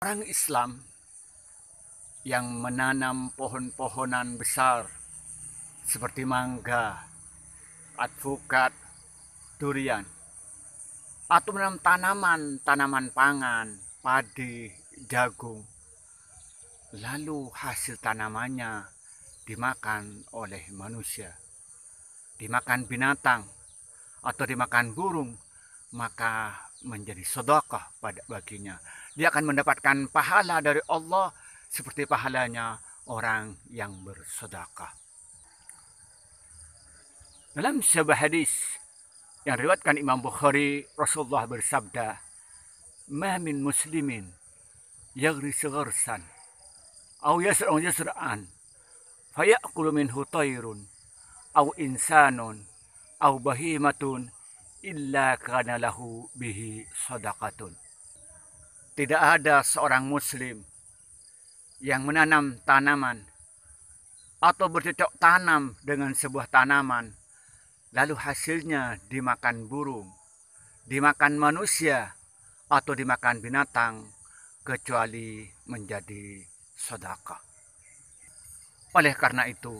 Orang Islam yang menanam pohon-pohonan besar seperti mangga, advokat, durian, atau menanam tanaman-tanaman pangan, padi, jagung, lalu hasil tanamannya dimakan oleh manusia, dimakan binatang, atau dimakan burung, maka menjadi sedekah pada baginya. Dia akan mendapatkan pahala dari Allah seperti pahalanya orang yang bersedekah. Dalam sebuah hadis yang riwayatkan Imam Bukhari, Rasulullah bersabda, "Ma min muslimin yaghrisu gharsan aw yasra'u yasra'an fayakulu minhu tayrun aw insanun aw bahimatun illa kana lahu bihi sadaqatun. Tidak ada seorang muslim yang menanam tanaman atau bercocok tanam dengan sebuah tanaman lalu hasilnya dimakan burung, dimakan manusia atau dimakan binatang kecuali menjadi sedekah. Oleh karena itu,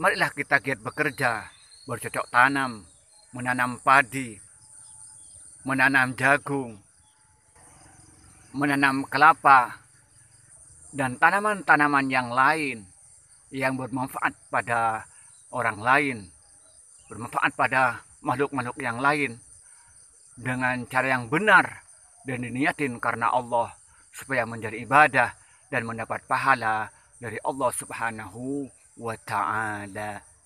marilah kita giat bekerja bercocok tanam, menanam padi, menanam jagung, menanam kelapa, dan tanaman-tanaman yang lain yang bermanfaat pada orang lain, bermanfaat pada makhluk-makhluk yang lain dengan cara yang benar dan diniatin karena Allah supaya menjadi ibadah dan mendapat pahala dari Allah Subhanahu wa taala.